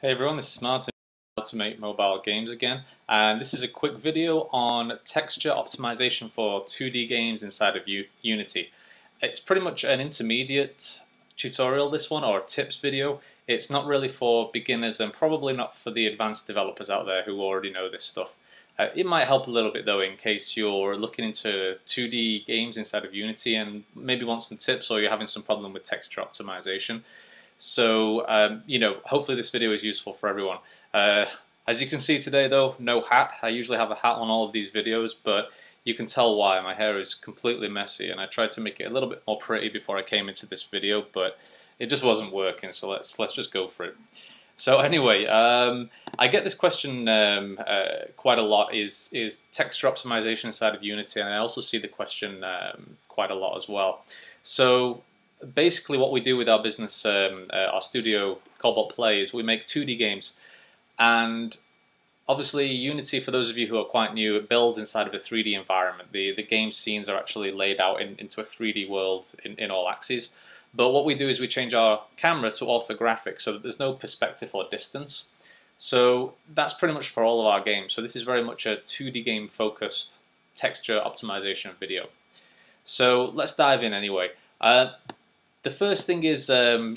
Hey everyone, this is Martin how to make mobile games again and this is a quick video on texture optimization for 2D games inside of U Unity. It's pretty much an intermediate tutorial this one or a tips video. It's not really for beginners and probably not for the advanced developers out there who already know this stuff. Uh, it might help a little bit though in case you're looking into 2D games inside of Unity and maybe want some tips or you're having some problem with texture optimization. So, um, you know, hopefully this video is useful for everyone. Uh, as you can see today though, no hat. I usually have a hat on all of these videos, but you can tell why. My hair is completely messy and I tried to make it a little bit more pretty before I came into this video, but it just wasn't working, so let's, let's just go for it. So anyway, um, I get this question um, uh, quite a lot, is, is texture optimization inside of Unity, and I also see the question um, quite a lot as well. So basically what we do with our business, um, uh, our studio, Cobalt Play, is we make 2D games. And obviously Unity, for those of you who are quite new, it builds inside of a 3D environment. The, the game scenes are actually laid out in, into a 3D world in, in all axes. But what we do is we change our camera to orthographic so that there's no perspective or distance. So that's pretty much for all of our games. So this is very much a 2D game focused texture optimization video. So let's dive in anyway. Uh, the first thing is, um,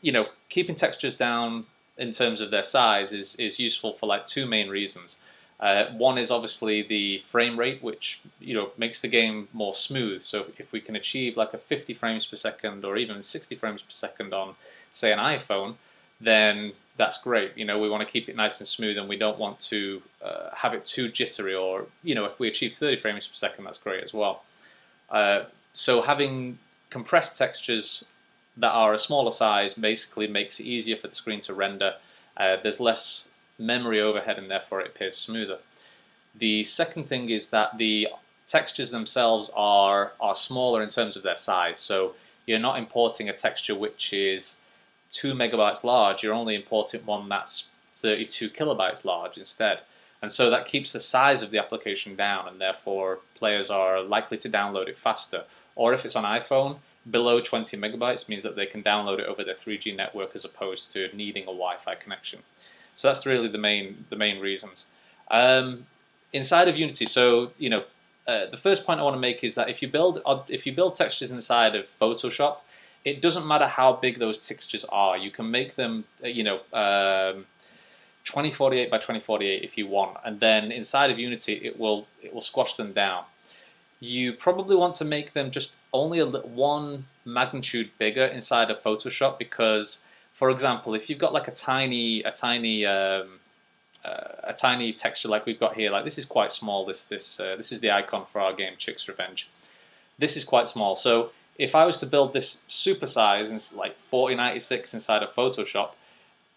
you know, keeping textures down in terms of their size is, is useful for like two main reasons. Uh, one is obviously the frame rate, which you know makes the game more smooth. So if we can achieve like a 50 frames per second or even 60 frames per second on, say, an iPhone, then that's great. You know, we want to keep it nice and smooth, and we don't want to uh, have it too jittery. Or you know, if we achieve 30 frames per second, that's great as well. Uh, so having compressed textures that are a smaller size basically makes it easier for the screen to render. Uh, there's less memory overhead and therefore it appears smoother. The second thing is that the textures themselves are, are smaller in terms of their size. So you're not importing a texture which is 2 megabytes large, you're only importing one that's 32 kilobytes large instead. And so that keeps the size of the application down and therefore players are likely to download it faster or if it's on iPhone, below 20 megabytes means that they can download it over their 3G network as opposed to needing a Wi-Fi connection. So that's really the main the main reasons. Um, inside of Unity, so you know, uh, the first point I want to make is that if you build if you build textures inside of Photoshop, it doesn't matter how big those textures are. You can make them, uh, you know. Um, 2048 by 2048 if you want and then inside of Unity it will it will squash them down you probably want to make them just only a one magnitude bigger inside of Photoshop because, for example, if you've got like a tiny, a tiny, um, uh, a tiny texture like we've got here, like this is quite small. This this uh, this is the icon for our game Chick's Revenge. This is quite small. So if I was to build this super size like 4096 inside of Photoshop,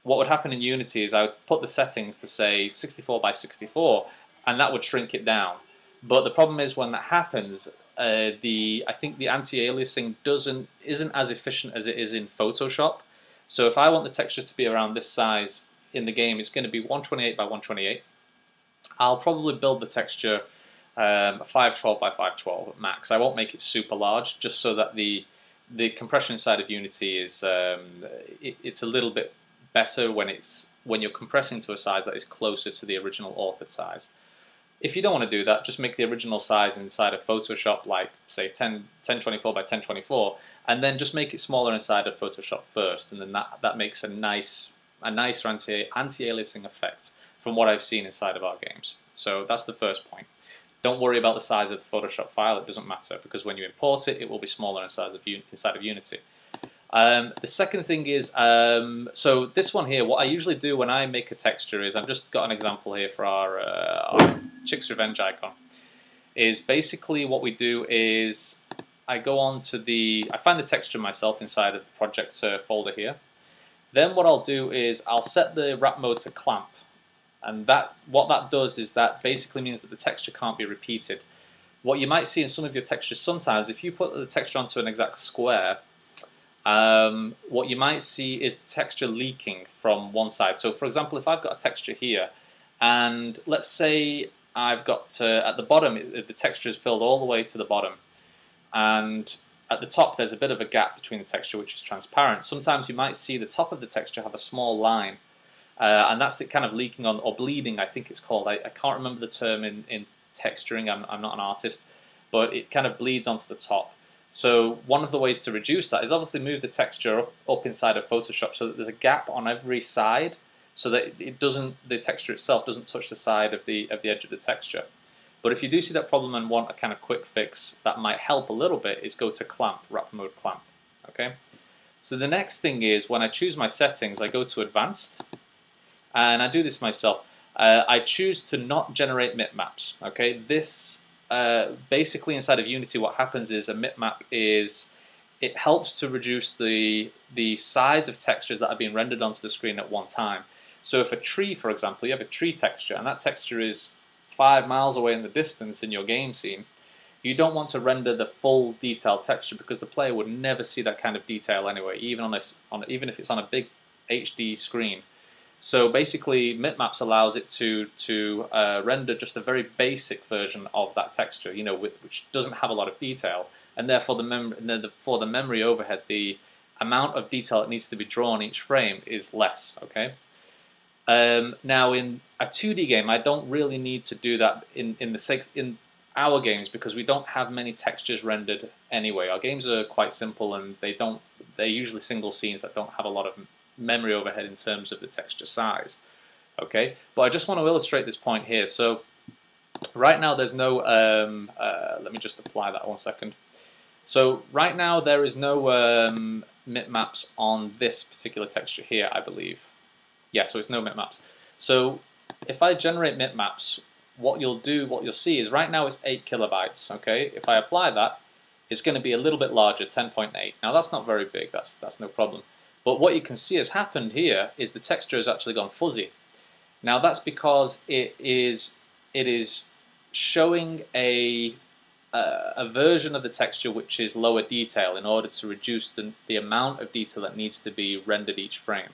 what would happen in Unity is I would put the settings to say 64 by 64, and that would shrink it down. But the problem is when that happens, uh, the I think the anti-aliasing doesn't isn't as efficient as it is in Photoshop. So if I want the texture to be around this size in the game, it's going to be 128 by 128. I'll probably build the texture um, 512 by 512 at max. I won't make it super large, just so that the the compression side of Unity is um, it, it's a little bit better when it's when you're compressing to a size that is closer to the original authored size. If you don't want to do that, just make the original size inside of Photoshop, like say 10, 1024 by 1024, and then just make it smaller inside of Photoshop first, and then that, that makes a nice a nicer anti, anti-aliasing effect from what I've seen inside of our games. So that's the first point. Don't worry about the size of the Photoshop file, it doesn't matter, because when you import it, it will be smaller in size of inside of Unity. Um, the second thing is, um, so this one here, what I usually do when I make a texture is, I've just got an example here for our, uh, our Chick's Revenge icon, is basically what we do is I go on to the, I find the texture myself inside of the project uh, folder here. Then what I'll do is I'll set the wrap mode to clamp. And that what that does is that basically means that the texture can't be repeated. What you might see in some of your textures sometimes, if you put the texture onto an exact square, um, what you might see is texture leaking from one side. So for example, if I've got a texture here, and let's say I've got at the bottom, the texture is filled all the way to the bottom, and at the top there's a bit of a gap between the texture which is transparent. Sometimes you might see the top of the texture have a small line. Uh, and that's it kind of leaking on, or bleeding, I think it's called. I, I can't remember the term in, in texturing, I'm, I'm not an artist, but it kind of bleeds onto the top. So one of the ways to reduce that is obviously move the texture up, up inside of Photoshop so that there's a gap on every side so that it doesn't, the texture itself doesn't touch the side of the, of the edge of the texture. But if you do see that problem and want a kind of quick fix that might help a little bit is go to clamp, wrap mode clamp, okay? So the next thing is when I choose my settings, I go to advanced and I do this myself. Uh, I choose to not generate mipmaps. Okay, this uh, basically inside of Unity, what happens is a mipmap is it helps to reduce the the size of textures that are being rendered onto the screen at one time. So if a tree, for example, you have a tree texture and that texture is five miles away in the distance in your game scene, you don't want to render the full detailed texture because the player would never see that kind of detail anyway, even on, a, on even if it's on a big HD screen. So basically, Mipmaps allows it to to uh, render just a very basic version of that texture, you know, which doesn't have a lot of detail, and therefore the mem for the memory overhead, the amount of detail that needs to be drawn each frame is less. Okay. Um, now, in a 2D game, I don't really need to do that in in the six, in our games because we don't have many textures rendered anyway. Our games are quite simple and they don't they're usually single scenes that don't have a lot of memory overhead in terms of the texture size. Okay, but I just want to illustrate this point here. So right now there's no, um, uh, let me just apply that one second. So right now there is no um, maps on this particular texture here, I believe. Yeah, so it's no maps. So if I generate maps, what you'll do, what you'll see is right now it's 8 kilobytes, okay? If I apply that, it's going to be a little bit larger, 10.8. Now that's not very big, that's, that's no problem. But what you can see has happened here is the texture has actually gone fuzzy. Now that's because it is it is showing a a version of the texture which is lower detail in order to reduce the, the amount of detail that needs to be rendered each frame,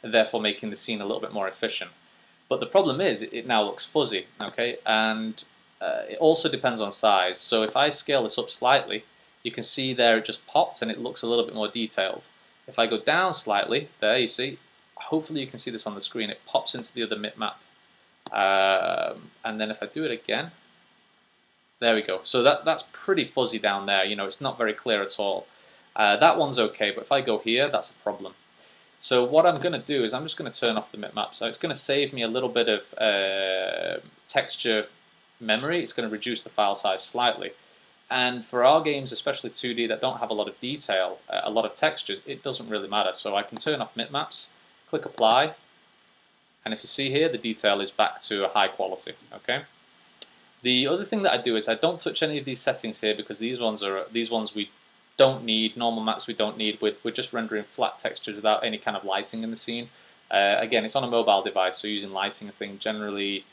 and therefore making the scene a little bit more efficient. But the problem is it now looks fuzzy, okay, and uh, it also depends on size. So if I scale this up slightly, you can see there it just popped and it looks a little bit more detailed. If I go down slightly, there you see, hopefully you can see this on the screen, it pops into the other mipmap. Um, and then if I do it again, there we go. So that, that's pretty fuzzy down there, you know, it's not very clear at all. Uh, that one's okay, but if I go here, that's a problem. So what I'm going to do is I'm just going to turn off the mipmap. So it's going to save me a little bit of uh, texture memory. It's going to reduce the file size slightly. And for our games, especially 2D that don't have a lot of detail, uh, a lot of textures, it doesn't really matter. So I can turn off mipmaps, click apply, and if you see here, the detail is back to a high quality, okay? The other thing that I do is I don't touch any of these settings here because these ones are these ones we don't need, normal maps we don't need, we're, we're just rendering flat textures without any kind of lighting in the scene. Uh, again, it's on a mobile device, so using lighting thing generally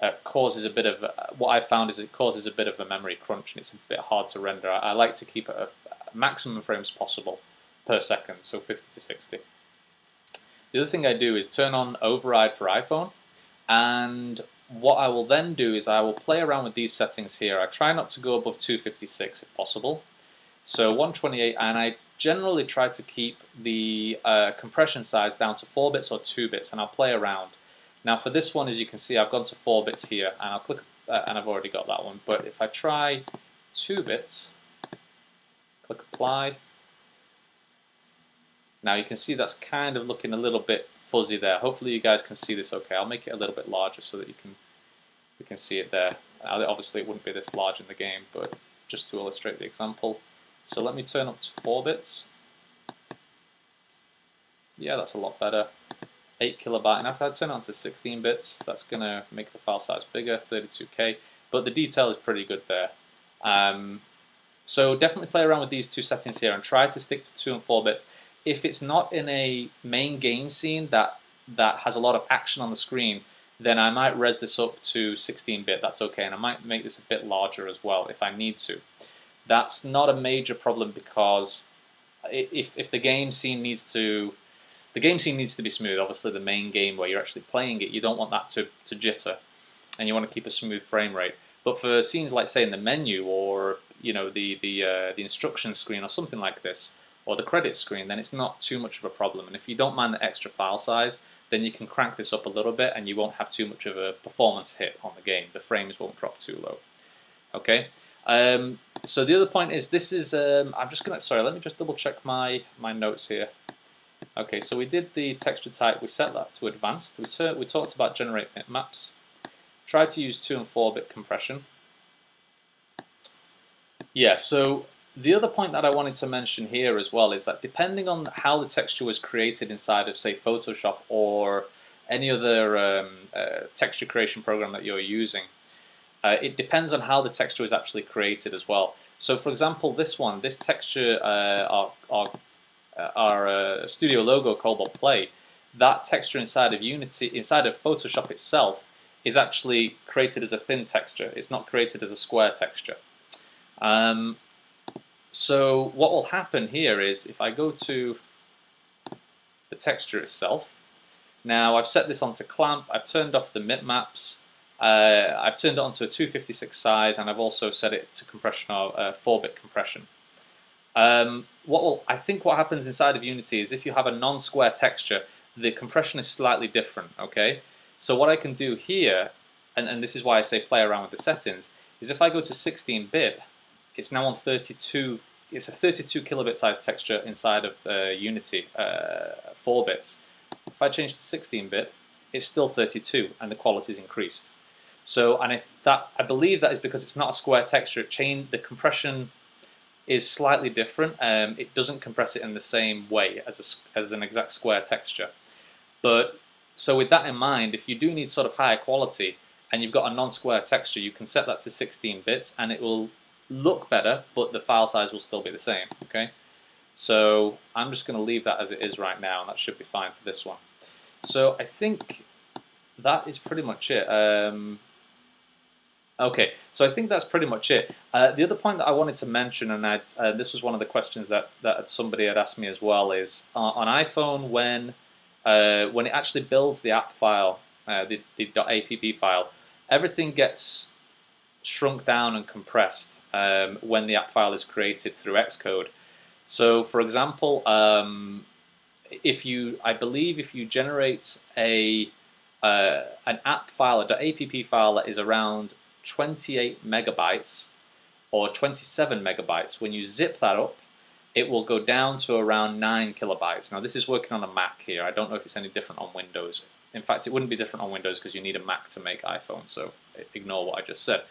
uh, causes a bit of what I found is it causes a bit of a memory crunch and it's a bit hard to render. I, I like to keep it at maximum frames possible per second, so 50 to 60. The other thing I do is turn on override for iPhone and what I will then do is I will play around with these settings here. I try not to go above 256 if possible. So 128 and I generally try to keep the uh, compression size down to 4 bits or 2 bits and I'll play around. Now for this one, as you can see, I've gone to 4 bits here, and I'll click, uh, and I've already got that one. But if I try 2 bits, click Apply, now you can see that's kind of looking a little bit fuzzy there. Hopefully you guys can see this okay. I'll make it a little bit larger so that you can you can see it there. Obviously it wouldn't be this large in the game, but just to illustrate the example. So let me turn up to 4 bits. Yeah, that's a lot better. 8 kilobyte. and if I turn it on to 16 bits, that's going to make the file size bigger, 32k, but the detail is pretty good there. Um, so definitely play around with these two settings here and try to stick to 2 and 4 bits. If it's not in a main game scene that, that has a lot of action on the screen, then I might res this up to 16-bit, that's okay, and I might make this a bit larger as well if I need to. That's not a major problem because if, if the game scene needs to the game scene needs to be smooth. Obviously, the main game where you're actually playing it, you don't want that to, to jitter, and you want to keep a smooth frame rate. But for scenes like, say, in the menu or you know the the uh, the instruction screen or something like this, or the credit screen, then it's not too much of a problem. And if you don't mind the extra file size, then you can crank this up a little bit and you won't have too much of a performance hit on the game. The frames won't drop too low. Okay. Um, so the other point is this is, um, I'm just going to, sorry, let me just double check my, my notes here. Okay, so we did the texture type, we set that to advanced. We, we talked about generate maps. Try to use 2 and 4 bit compression. Yeah, so the other point that I wanted to mention here as well is that depending on how the texture was created inside of, say, Photoshop or any other um, uh, texture creation program that you're using, uh, it depends on how the texture is actually created as well. So, for example, this one, this texture, uh, our uh, studio logo, Cobalt Play, that texture inside of Unity, inside of Photoshop itself, is actually created as a thin texture. It's not created as a square texture. Um, so what will happen here is if I go to the texture itself, now I've set this onto clamp, I've turned off the mipmaps, uh, I've turned it onto a 256 size and I've also set it to compression or uh, 4-bit compression. Um, what will, I think what happens inside of Unity is if you have a non-square texture, the compression is slightly different, okay? So what I can do here, and, and this is why I say play around with the settings, is if I go to 16-bit, it's now on 32. It's a 32 kilobit size texture inside of uh, Unity, uh, 4 bits. If I change to 16-bit, it's still 32, and the quality is increased. So, and if that, I believe that is because it's not a square texture. It chain the compression is slightly different. Um, it doesn't compress it in the same way as a, as an exact square texture. But so with that in mind, if you do need sort of higher quality and you've got a non-square texture, you can set that to 16 bits and it will look better, but the file size will still be the same, okay? So I'm just going to leave that as it is right now, and that should be fine for this one. So I think that is pretty much it. Um, okay, so I think that's pretty much it. Uh, the other point that I wanted to mention, and uh, this was one of the questions that, that somebody had asked me as well, is uh, on iPhone when uh, when it actually builds the app file, uh, the, the .app file, everything gets shrunk down and compressed um, when the app file is created through Xcode. So, for example, um, if you, I believe, if you generate a uh, an app file, a .app file that is around 28 megabytes or 27 megabytes, when you zip that up, it will go down to around 9 kilobytes. Now, this is working on a Mac here. I don't know if it's any different on Windows. In fact, it wouldn't be different on Windows because you need a Mac to make iPhone, so ignore what I just said.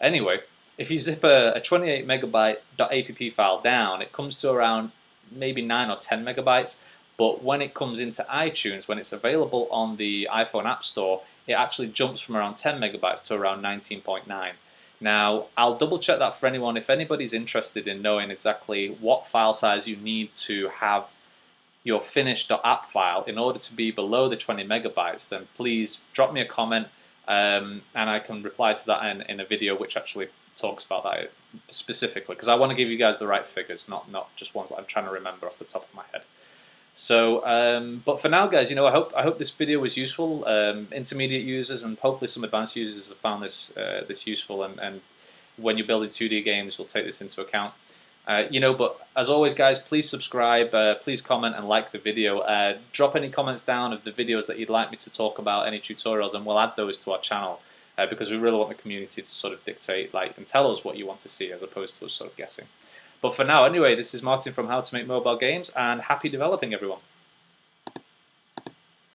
Anyway, if you zip a, a 28 megabyte .app file down, it comes to around maybe 9 or 10 megabytes, but when it comes into iTunes, when it's available on the iPhone App Store, it actually jumps from around 10 megabytes to around 19.9. Now, I'll double check that for anyone. If anybody's interested in knowing exactly what file size you need to have your finished .app file in order to be below the 20 megabytes, then please drop me a comment um, and I can reply to that in, in a video which actually talks about that specifically because I want to give you guys the right figures, not not just ones that I'm trying to remember off the top of my head. So, um, but for now, guys, you know, I hope I hope this video was useful. Um, intermediate users and hopefully some advanced users have found this uh, this useful, and, and when you're building 2D games, we'll take this into account. Uh, you know, but as always, guys, please subscribe, uh, please comment and like the video. Uh, drop any comments down of the videos that you'd like me to talk about, any tutorials, and we'll add those to our channel uh, because we really want the community to sort of dictate like and tell us what you want to see as opposed to us sort of guessing. But for now, anyway, this is Martin from How to Make Mobile Games, and happy developing, everyone.